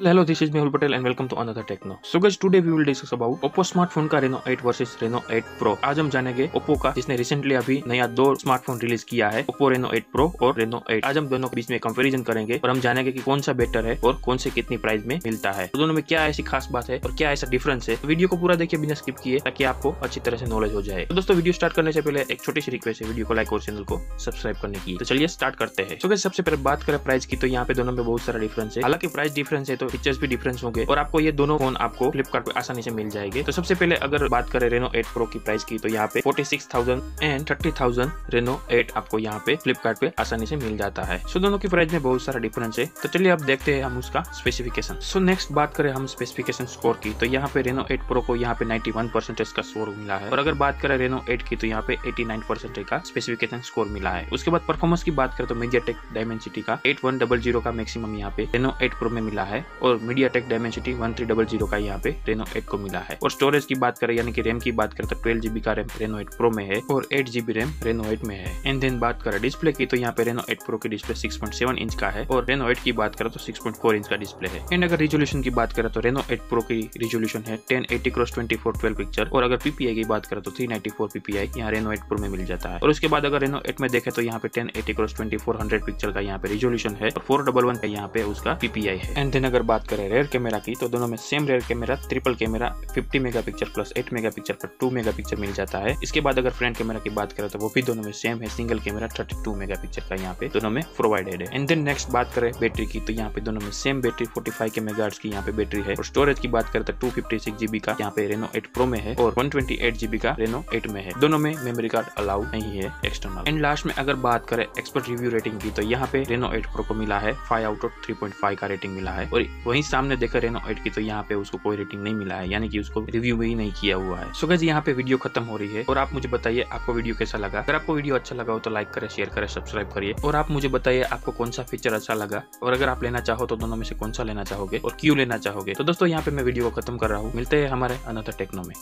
Hello, this is Mehul Patel and welcome to another Techno. So guys, today we will discuss about Oppo smartphone का Reno 8 versus Reno 8 Pro. आज हम जानेंगे Oppo का जिसने recently अभी नया दो स्मार्टफ़ोन रिलीज़ किया है Oppo Reno 8 Pro और Reno 8. आज हम दोनों के बीच में कंपैरिजन करेंगे और हम जानेंगे कि कौन सा बेटर है और कौन से कितनी प्राइस में मिलता है तो दोनों में क्या ऐसी खास बात है और क्या ऐसा डिफरेंस है वीडियो को पूरा देखिए बिना स्किप किए ताकि आपको अच्छी तरह से नॉलेज हो जाए तो दोस्तों वीडियो स्टार्ट करने से पहले एक छोटी सी रिक्वेस्ट है वीडियो को लाइक और चैनल को सब्सक्राइब करने की तो चलिए स्टार्ट करते हैं तो सबसे पहले बात करें प्राइस की तो यहाँ पे दोनों में बहुत सारा डिफरेंस है हालाँकि प्राइस डिफरेंस है तो फीचर्स भी डिफरेंस होंगे। और आपको ये दोनों फ़ोन आपको फ्लिपकार्ट पे आसानी से मिल जाएँगे। तो सबसे पहले अगर बात करें रेनो 8 प्रो की प्राइस की तो यहाँ पे 46,000 एंड 30,000 रेनो 8 आपको यहाँ पे फ्लिपकार्ट पे आसानी से मिल जाता है। सो दोनों की प्राइस में बहुत सारा डिफरेंस है। तो चलिए अब देखते हैं हम उसका स्पेसिफिकेशन सो नेक्स्ट बात करें हम स्पेसिफिकेशन स्कोर की तो यहाँ पे रेनो एट प्रो को यहाँ पे नाइन्टी वन परसेंटेज का स्कोर मिला है। और अगर बात करें रेनो एट की तो यहाँ पे एटी नाइन परसेंटेज का स्पेसिफिकेशन स्कोर मिला है। उसके बाद परफॉर्मेंस की बात करें तो मीडिया टेक डायमेंसिटी का एट वन डबल ज़ीरो का मैक्सिमम यहाँ पे रेनो एट प्रो में मिला है। और MediaTek Dimensity one three double zero का यहाँ पे रेनो एट को मिला है। और स्टोरेज की बात करें, यानी कि रैम की बात करें तो ट्वेल्व जीबी का रैम रेनो एट प्रो में है और eight GB RAM Reno eight में है। एंड देन बात करें डिस्प्ले की तो यहाँ पे रेनो एट प्रो की display six point seven inch का है और रेनो एट की बात करें तो सिक्स पॉइंट फोर इंच का डिस्प्ले है। एंड अगर रिजोल्यूशन की बात करें तो रेनो एट प्रो की रिजोल्यूशन है ten eighty cross twenty four twelve picture और अगर पीपीआई की बात करें तो थ्री नाइटी फोर पीपीआई यहाँ रेनो एट प्रो में मिल जाता है। और उसके बाद अगर रेनो एट में देखे तो यहाँ पे ten eighty cross twenty four hundred picture का यहाँ पे रिजोल्यूशन है और फोर डबल वन का यहाँ पे उसका पीपीआई है। एंड देन अगर बात करें रेयर कैमरा की तो दोनों में same rear camera triple camera 50 megapixel plus 8 megapixel पर 2 मेगापिक्सल मिल जाता है। इसके बाद अगर फ्रंट कैमरा की बात करें तो वो भी दोनों में सेम है सिंगल कैमरा 32 मेगापिक्सल का यहाँ पे दोनों में प्रोवाइडेड है। एंड देन नेक्स्ट बात करें बैटरी की तो यहाँ पे दोनों में सेम बैटरी 45 के मेगा की यहाँ पे बैटरी है। और स्टोरेज की बात करें तो टू फिफ्टी सिक्स जीबी का यहाँ पे रेनो एट प्रो में है और वन ट्वेंटी एट जीबी का रेनो एट में है। दोनों में मेमोरी कार्ड अलाउ नहीं है एक्सटर्नल एंड लास्ट में अगर बात करें एक्सपर्ट रिव्यू रेटिंग की तो यहाँ पे रेनो एट प्रो को मिला है five out of three point five का रेटिंग मिला है। और वही सामने देखा रेनो एट की तो यहाँ पे उसको कोई रेटिंग नहीं मिला है, यानी कि उसको रिव्यू भी नहीं किया हुआ है। सो यहाँ पे वीडियो खत्म हो रही है, और आप मुझे बताइए आपको वीडियो कैसा लगा। अगर आपको वीडियो अच्छा लगा हो तो लाइक करें शेयर करें सब्सक्राइब करिए, और आप मुझे बताइए आपको कौन सा फीचर अच्छा लगा। और अगर आप लेना चाहो तो दोनों में से कौन सा लेना चाहोगे, और क्यों लेना चाहोगे। तो दोस्तों, यहाँ पे मैं वीडियो को खत्म कर रहा हूँ। मिलते हैं हमारे अनदर टेक्नो में।